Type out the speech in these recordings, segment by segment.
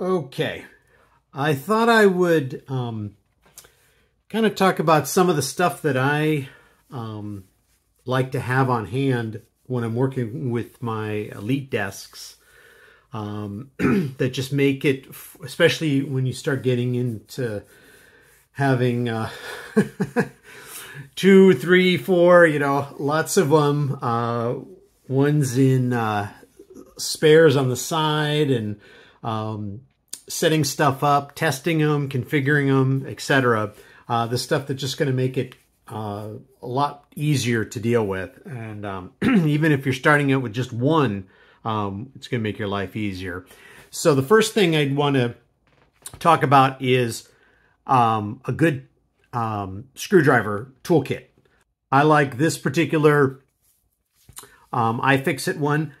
Okay, I thought I would um, kind of talk about some of the stuff that I um, like to have on hand when I'm working with my EliteDesks um, that just make it, especially when you start getting into having uh, two, three, four, you know, lots of them. Uh, one's in uh, spares on the side and um, setting stuff up, testing them, configuring them, etc. Uh, the stuff that's just going to make it uh, a lot easier to deal with. And um, even if you're starting out with just one, um, it's going to make your life easier. So the first thing I'd want to talk about is um, a good um, screwdriver toolkit. I like this particular um, iFixit one.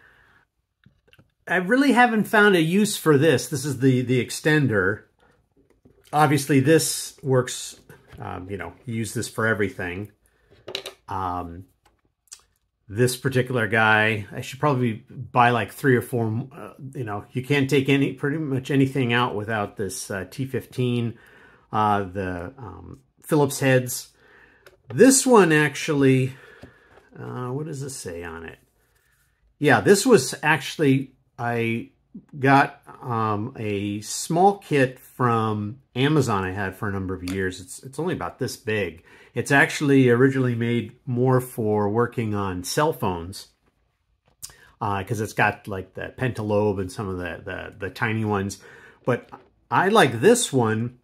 I really haven't found a use for this. This is the, the extender. Obviously, this works, um, you know, use this for everything. Um, this particular guy, I should probably buy like three or four, uh, you know, you can't take any pretty much anything out without this uh, T15, uh, the um, Phillips heads. This one actually, uh, what does this say on it? Yeah, this was actually I got um, a small kit from Amazon I had for a number of years. It's, it's only about this big. It's actually originally made more for working on cell phones because uh, it's got like the Pentalobe and some of the, the, the tiny ones. But I like this one.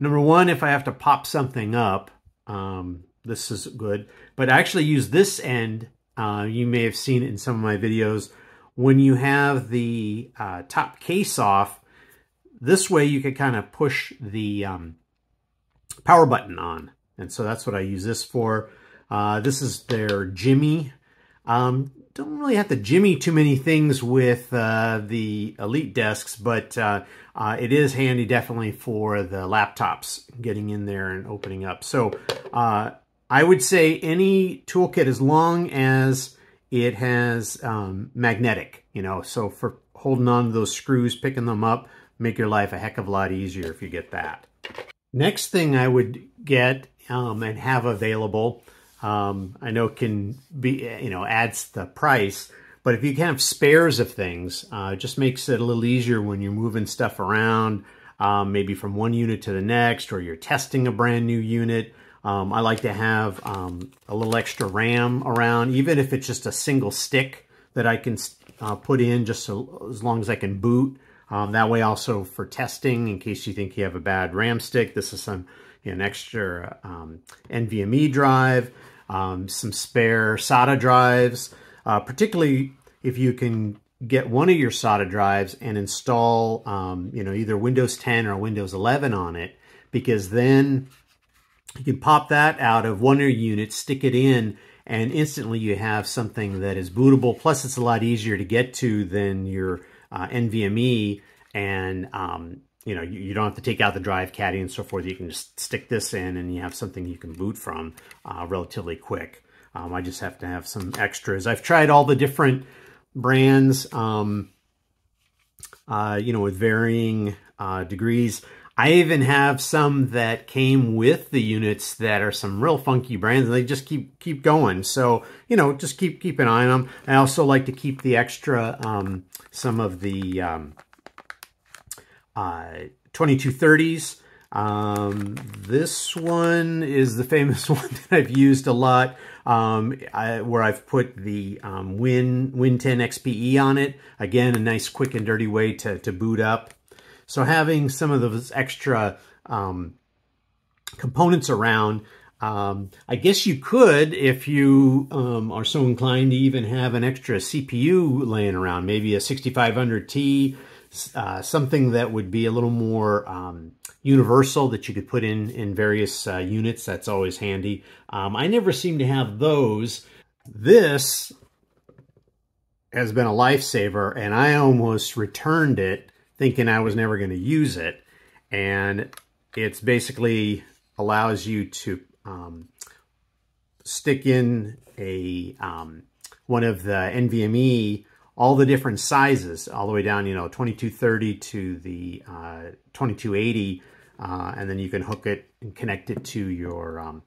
Number one, if I have to pop something up, um, this is good. But I actually use this end. Uh, you may have seen it in some of my videos when you have the uh, top case off, this way you can kind of push the um, power button on. And so that's what I use this for. Uh, this is their Jimmy. Um, don't really have to jimmy too many things with uh, the EliteDesks, but uh, uh, it is handy definitely for the laptops, getting in there and opening up. So uh, I would say any toolkit, as long as it has um, magnetic, you know, so for holding on to those screws, picking them up, make your life a heck of a lot easier if you get that. Next thing I would get um, and have available, um, I know can be, you know, adds the price, but if you can have spares of things, uh, it just makes it a little easier when you're moving stuff around, um, maybe from one unit to the next, or you're testing a brand new unit. Um, I like to have um, a little extra RAM around, even if it's just a single stick that I can uh, put in just so, as long as I can boot. Um, that way also for testing, in case you think you have a bad RAM stick, this is some an extra um, NVMe drive, um, some spare SATA drives, uh, particularly if you can get one of your SATA drives and install, um, you know, either Windows 10 or Windows 11 on it, because then you can pop that out of one of your units, stick it in, and instantly you have something that is bootable. Plus, it's a lot easier to get to than your uh, NVMe, and um, you know you, you, don't have to take out the drive caddy and so forth. You can just stick this in, and you have something you can boot from uh, relatively quick. Um, I just have to have some extras. I've tried all the different brands, um, uh, you know, with varying uh, degrees. I even have some that came with the units that are some real funky brands and they just keep keep going. So, you know, just keep keep an eye on them. I also like to keep the extra, um, some of the um, uh, 2230s. Um, this one is the famous one that I've used a lot, um, I, where I've put the um, Win, Win 10 XPE on it. Again, a nice quick and dirty way to, to boot up. So having some of those extra um, components around, um, I guess you could, if you um, are so inclined to even have an extra CPU laying around, maybe a 6500T, uh, something that would be a little more um, universal that you could put in in various uh, units. That's always handy. Um, I never seem to have those. This has been a lifesaver, and I almost returned it thinking I was never going to use it. And it's basically allows you to um, stick in a um, one of the NVMe all the different sizes, all the way down, you know, 2230 to the uh, 2280, uh, and then you can hook it and connect it to your um,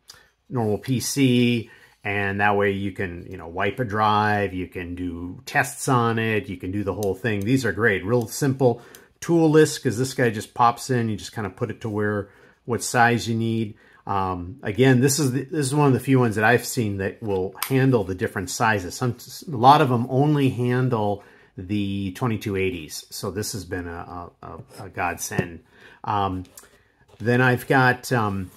normal PC, and that way you can, you know, wipe a drive, you can do tests on it, you can do the whole thing. These are great, real simple, toolless, because this guy just pops in, you just kind of put it to where, what size you need. Um, again, this is the, this is one of the few ones that I've seen that will handle the different sizes. Some, a lot of them only handle the 2280s, so this has been a, a, a godsend. Um, then I've got um,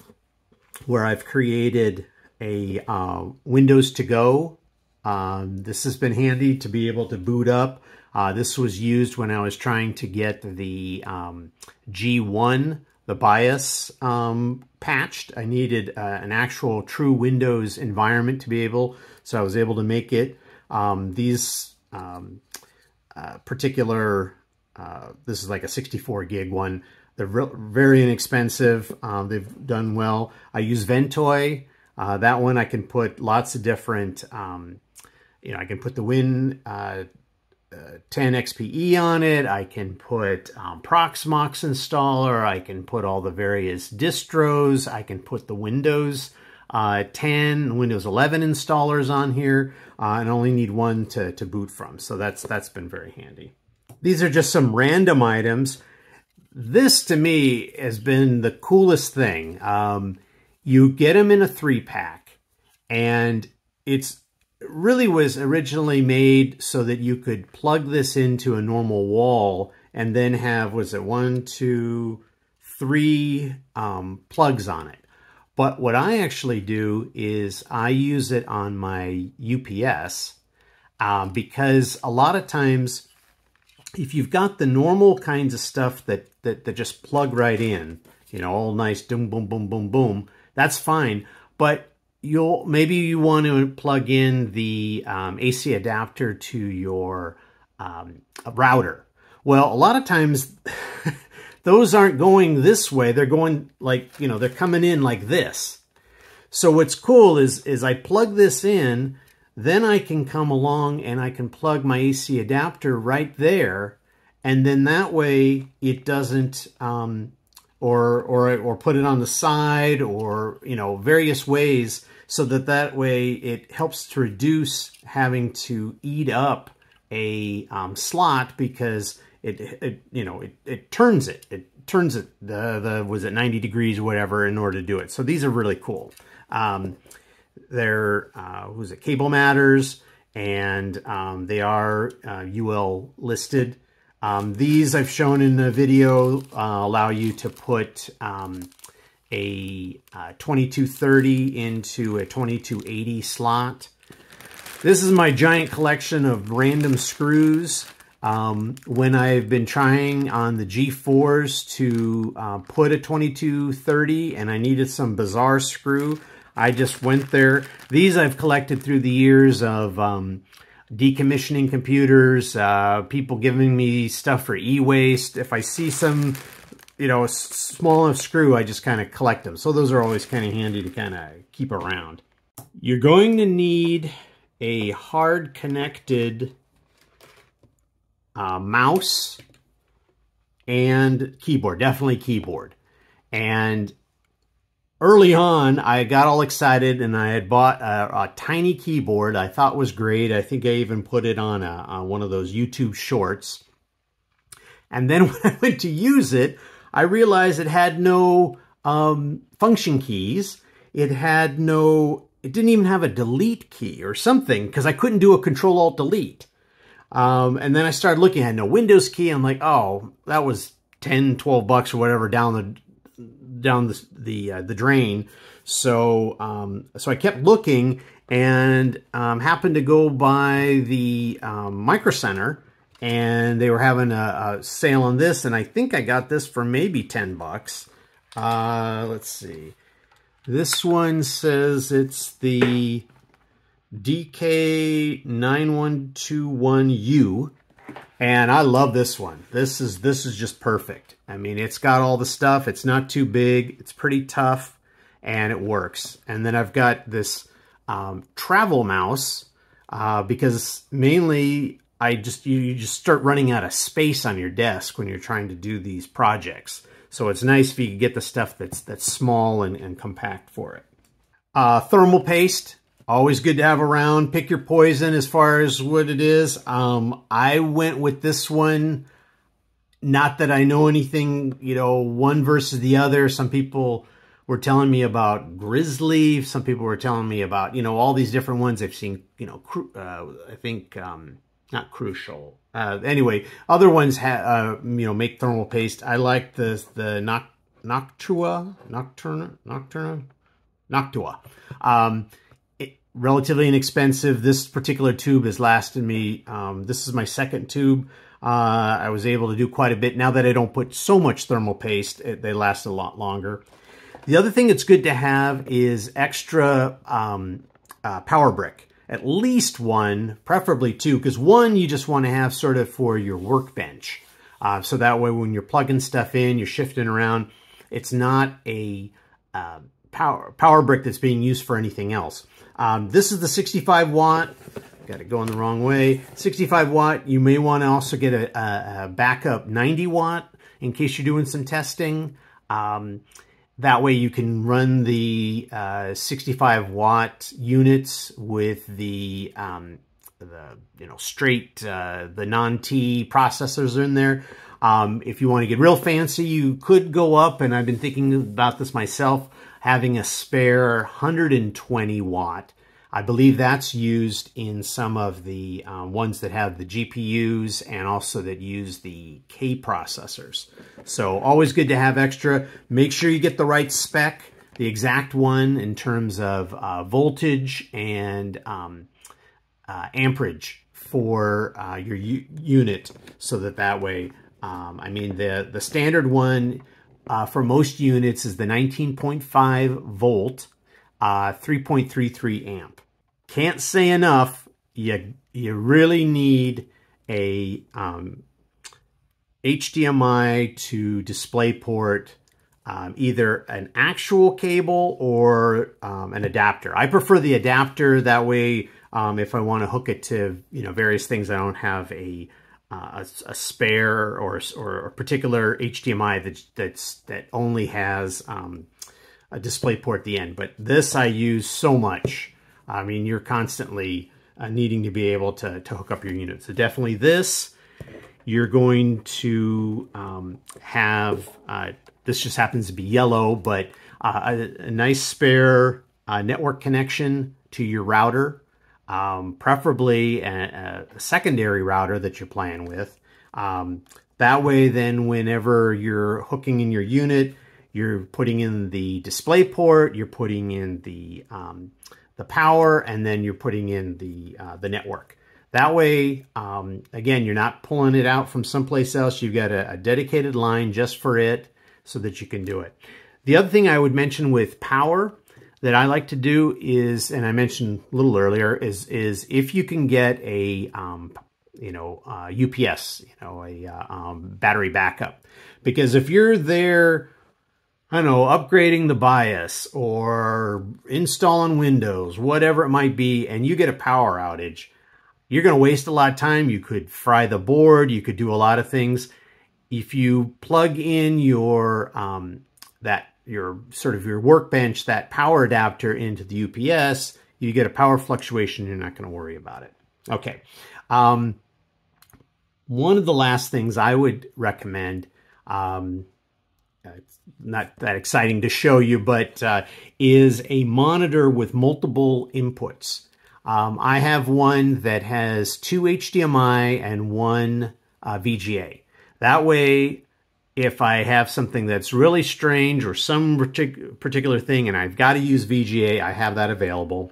where I've created a uh, Windows to go. Um, this has been handy to be able to boot up. Uh, this was used when I was trying to get the um, G1 the BIOS um, patched. I needed uh, an actual true Windows environment to be able, so I was able to make it. Um, these um, uh, particular, uh, this is like a 64 gig one. They're very inexpensive. Um, they've done well. I use Ventoy. Uh, that one I can put lots of different, um, you know, I can put the Win uh, 10 XPE on it. I can put um, Proxmox installer. I can put all the various distros. I can put the Windows uh, 10, Windows 11 installers on here, uh, and only need one to, to boot from. So that's that's been very handy. These are just some random items. This, to me, has been the coolest thing. Um, you get them in a three-pack, and it's really was originally made so that you could plug this into a normal wall and then have, was it one, two, three um, plugs on it. But what I actually do is I use it on my UPS um, because a lot of times if you've got the normal kinds of stuff that, that, that just plug right in, you know, all nice, boom, boom, boom, boom, boom, that's fine. But you'll maybe you want to plug in the um, AC adapter to your um, router. Well, a lot of times those aren't going this way. They're going like, you know, they're coming in like this. So what's cool is, is I plug this in, then I can come along and I can plug my AC adapter right there. And then that way it doesn't, um, or, or, or put it on the side or, you know, various ways so that that way it helps to reduce having to eat up a um, slot because it, it, you know it, it turns it. It turns it the the was it 90 degrees whatever in order to do it. So these are really cool. Um, they're uh, who's it? Cable matters and um, they are uh, UL listed. Um, these I've shown in the video uh, allow you to put um, a uh, 2230 into a 2280 slot. This is my giant collection of random screws. Um, when I've been trying on the G4s to uh, put a 2230 and I needed some bizarre screw, I just went there. These I've collected through the years of um, decommissioning computers, uh, people giving me stuff for e-waste. If I see some you know, a small enough screw, I just kind of collect them. So those are always kind of handy to kind of keep around. You're going to need a hard connected uh, mouse and keyboard, definitely keyboard. And early on, I got all excited and I had bought a, a, tiny keyboard I thought was great. I think I even put it on, a, on one of those YouTube shorts. And then when I went to use it, I realized it had no um, function keys. It had no, it didn't even have a delete key or something because I couldn't do a control alt delete. Um, and then I started looking, I had no Windows key. I'm like, oh, that was 10, 12 bucks or whatever down the, down the, the, uh, the drain. So, um, so I kept looking and um, happened to go by the um, Micro Center and they were having a, a, sale on this, and I think I got this for maybe 10 bucks. Uh, let's see. This one says it's the DK9121U, and I love this one. This is this is just perfect. I mean, it's got all the stuff. It's not too big. It's pretty tough, and it works. And then I've got this um, travel mouse uh, because mainly I just you, just start running out of space on your desk when you're trying to do these projects. So it's nice if you can get the stuff that's that's small and, and compact for it. Uh, thermal paste, always good to have around. Pick your poison as far as what it is. Um, I went with this one. Not that I know anything, you know, one versus the other. Some people were telling me about Grizzly. Some people were telling me about, you know, all these different ones. I've seen, you know, uh, I think, um, not crucial. Uh, anyway, other ones have, uh, you know, make thermal paste. I like the, the Noct Noctua, Nocturna, Nocturna, Noctua. Um, it, relatively inexpensive. This particular tube has lasted me, um, this is my second tube. Uh, I was able to do quite a bit. Now that I don't put so much thermal paste, it, they last a lot longer. The other thing that's good to have is extra um, uh, power brick. At least one, preferably two, because one you just want to have sort of for your workbench. Uh, so that way when you're plugging stuff in, you're shifting around, it's not a uh, power, power brick that's being used for anything else. Um, this is the 65 watt. Got it going the wrong way. 65 watt. You may want to also get a, a, a backup 90 watt in case you're doing some testing. Um, that way you can run the uh, 65 watt units with the, um, the you know, straight, uh, the non-T processors in there. Um, if you want to get real fancy, you could go up, and I've been thinking about this myself, having a spare 120 watt I believe that's used in some of the uh, ones that have the GPUs and also that use the K processors. So always good to have extra. Make sure you get the right spec, the exact one in terms of uh, voltage and um, uh, amperage for uh, your unit so that that way, um, I mean, the, the standard one uh, for most units is the 19.5 volt, uh, 3.33 amp. Can't say enough. You you really need a um, HDMI to DisplayPort, um, either an actual cable or um, an adapter. I prefer the adapter. That way, um, if I want to hook it to you know various things, I don't have a uh, a, a, spare or or a particular HDMI that that's that only has um, a DisplayPort at the end. But this I use so much I mean, you're constantly uh, needing to be able to, to hook up your unit. So definitely this, you're going to um, have, uh, this just happens to be yellow, but uh, a, a, nice spare uh, network connection to your router, um, preferably a, a, secondary router that you're playing with. Um, that way, then whenever you're hooking in your unit, you're putting in the display port, you're putting in the um, the power, and then you're putting in the, uh, the network. That way, um, again, you're not pulling it out from someplace else. You've got a, a, dedicated line just for it so that you can do it. The other thing I would mention with power that I like to do is, and I mentioned a little earlier, is, is if you can get a, um, you know, uh, UPS, you know, a uh, um, battery backup. Because if you're there I don't know, upgrading the BIOS or installing Windows, whatever it might be, and you get a power outage, you're going to waste a lot of time. You could fry the board. You could do a lot of things. If you plug in your, um, that, your sort of your workbench, that power adapter into the UPS, you get a power fluctuation. You're not going to worry about it. Okay. Um, one of the last things I would recommend, um, not that exciting to show you, but uh, is a monitor with multiple inputs. Um, I have one that has two HDMI and one uh, VGA. That way, if I have something that's really strange or some partic particular thing and I've got to use VGA, I have that available.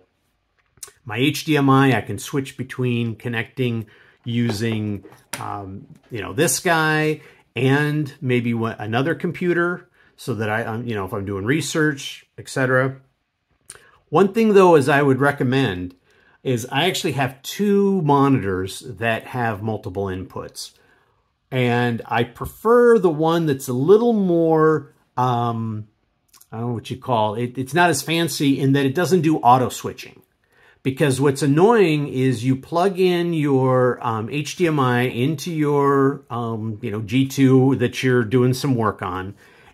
My HDMI, I can switch between connecting using, um, you know, this guy and maybe what another computer so that I, you know, if I'm doing research, etc. One thing though is I would recommend is I actually have two monitors that have multiple inputs. And I prefer the one that's a little more, um, I don't know what you call it. It's not as fancy in that it doesn't do auto switching. because what's annoying is you plug in your um, HDMI into your um, you know G2 that you're doing some work on,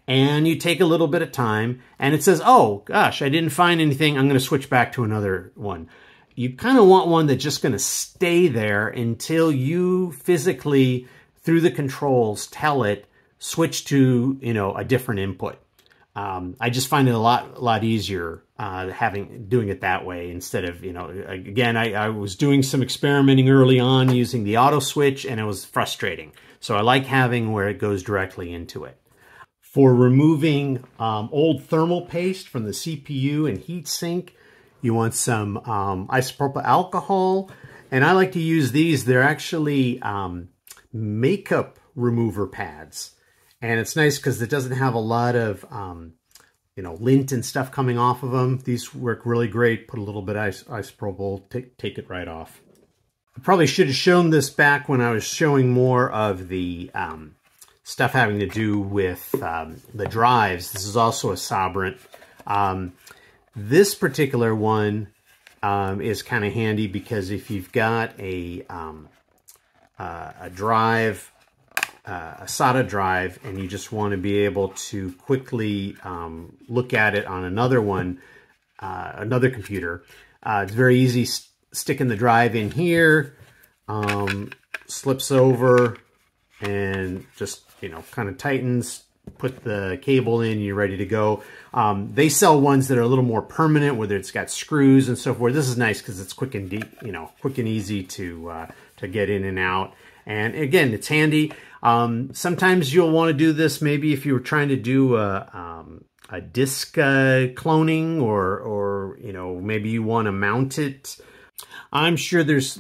and you take a little bit of time, and it says, "Oh gosh, I didn't find anything. I'm going to switch back to another one." You kind of want one that's just going to stay there until you physically, through the controls, tell it switch to you know a different input. Um, I just find it a lot lot easier uh, having doing it that way instead of you know again I, I was doing some experimenting early on using the auto switch and it was frustrating. So I like having where it goes directly into it. For removing um, old thermal paste from the CPU and heatsink, you want some um, isopropyl alcohol. And I like to use these. They're actually um, makeup remover pads. And it's nice because it doesn't have a lot of, um, you know, lint and stuff coming off of them. These work really great. Put a little bit of ice, isopropyl, take, take it right off. I probably should have shown this back when I was showing more of the um, stuff having to do with um, the drives. This is also a Sabrent. Um, this particular one um, is kind of handy because if you've got a, uh, a drive uh, a SATA drive and you just want to be able to quickly um, look at it on another one, uh, another computer, uh, it's very easy st sticking the drive in here, um, slips over and just, you know, kind of tightens, put the cable in, you're ready to go. Um, they sell ones that are a little more permanent, whether it's got screws and so forth. This is nice because it's quick and deep, you know, quick and easy to uh, to get in and out. And again, it's handy. Um, sometimes you'll want to do this maybe if you were trying to do a, um, a disk uh, cloning or, or, you know, maybe you want to mount it. I'm sure there's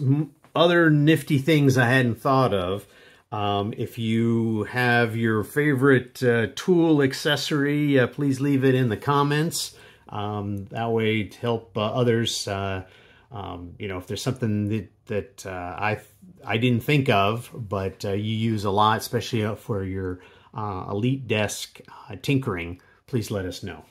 other nifty things I hadn't thought of. Um, if you have your favorite uh, tool accessory, uh, please leave it in the comments. Um, that way to help uh, others uh, um, you know, if there's something that, that uh, I I didn't think of, but uh, you use a lot, especially for your EliteDesk tinkering, please let us know.